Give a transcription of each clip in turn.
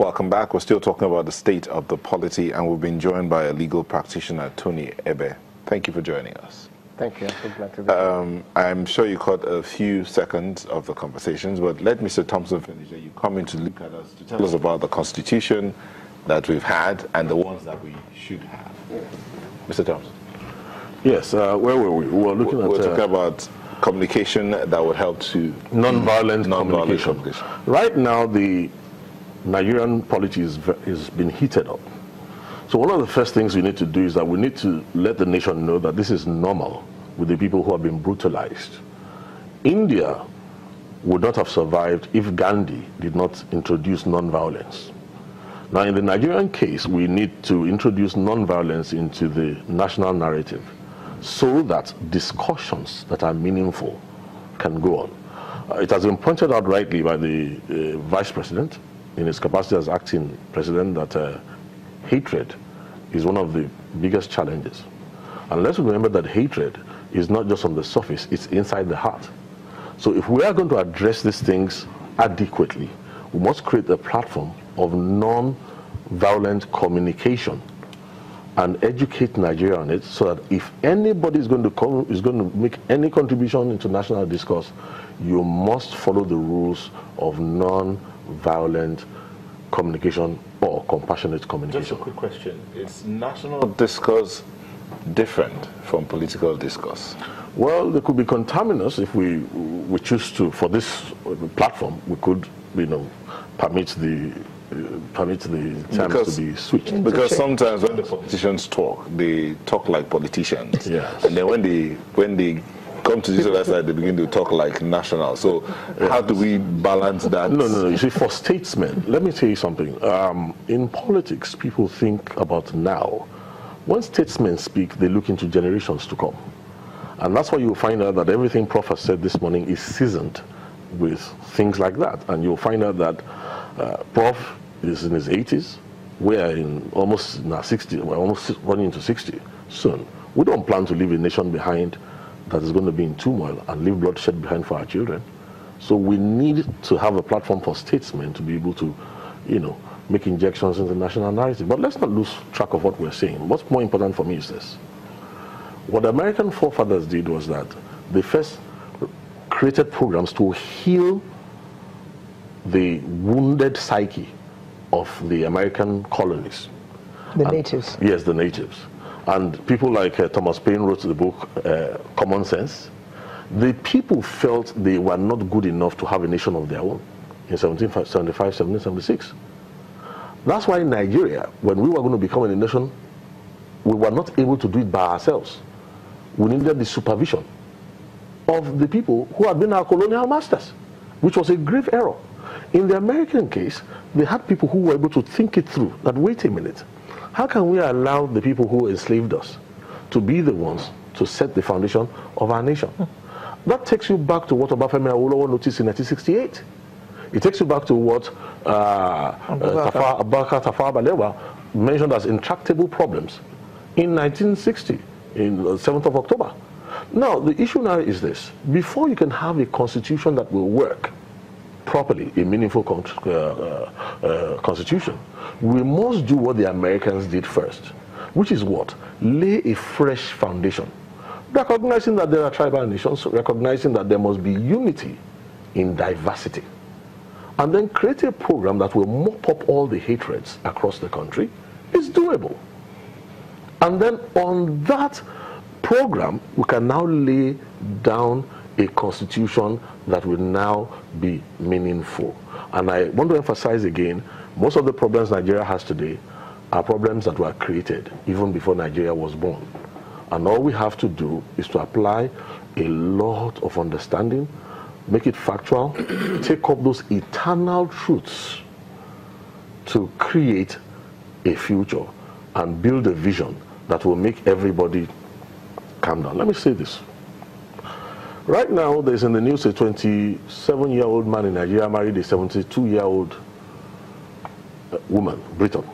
Welcome back. We're still talking about the state of the polity, and we've been joined by a legal practitioner, Tony Ebe. Thank you for joining us. Thank you. I'm so glad to be here. Um, I'm sure you caught a few seconds of the conversations, but let Mr. Thompson finish. You come in to look at us to tell us about the Constitution that we've had and the ones that we should have. Mr. Thompson. Yes, uh, where were we? We were looking We're at uh, talking about communication that would help to non-violent Non-violent communication. communication. Right now, the Nigerian politics is been heated up. So one of the first things we need to do is that we need to let the nation know that this is normal with the people who have been brutalized. India would not have survived if Gandhi did not introduce non-violence. Now, in the Nigerian case, we need to introduce non-violence into the national narrative so that discussions that are meaningful can go on. Uh, it has been pointed out rightly by the uh, vice president in his capacity as acting president that uh, hatred is one of the biggest challenges. And let's remember that hatred is not just on the surface, it's inside the heart. So if we are going to address these things adequately, we must create a platform of non-violent communication and educate Nigeria on it so that if anybody is going to come, is going to make any contribution into national discourse, you must follow the rules of non-violent communication or compassionate communication. Just a quick question. Is national discourse different from political discourse? Well, there could be contaminants if we we choose to for this platform. We could, you know, permit the permit the terms Because- to be switched. Because sometimes when the politicians talk, they talk like politicians. Yes. And then when they when they come to this other side, they begin to talk like national. So how do we balance that? No, no, no. You see, for statesmen, let me tell you something. Um, in politics, people think about now. When statesmen speak, they look into generations to come. And that's why you'll find out that everything Prof said this morning is seasoned with things like that. And you'll find out that uh, Prof is in his 80s. We are in almost in our 60, we're almost running into 60 soon. We don't plan to leave a nation behind that is going to be in turmoil and leave bloodshed behind for our children. So we need to have a platform for statesmen to be able to, you know, make injections in the national narrative. But let's not lose track of what we're saying. What's more important for me is this. What the American forefathers did was that they first created programs to heal the wounded psyche of the American colonies. The natives. Yes, the natives. And people like uh, Thomas Paine wrote the book uh, Common Sense. The people felt they were not good enough to have a nation of their own in 1775, 1776. That's why in Nigeria, when we were going to become a nation, we were not able to do it by ourselves. We needed the supervision of the people who had been our colonial masters, which was a grave error. In the American case, they had people who were able to think it through that, wait a minute, how can we allow the people who enslaved us to be the ones to set the foundation of our nation? That takes you back to what Obafemi Awolowo noticed in 1968. It takes you back to what uh, uh, Tafa, Abubakar Tafawa Balewa mentioned as intractable problems in 1960, in the 7th of October. Now, the issue now is this. Before you can have a constitution that will work properly, a meaningful con- uh, uh, uh, constitution, we must do what the Americans did first, which is what? Lay a fresh foundation. Recognizing that there are tribal nations, recognizing that there must be unity in diversity and then create a program that will mop up all the hatreds across the country is doable. And then on that program, we can now lay down a constitution that will now be meaningful. And I want to emphasize again, most of the problems Nigeria has today are problems that were created even before Nigeria was born. And all we have to do is to apply a lot of understanding, make it factual, take up those eternal truths to create a future and build a vision that will make everybody calm down. Let me say this. Right now, there's in the news a 27 year old man in Nigeria married a 72 year old uh, woman, Britain.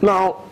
Now,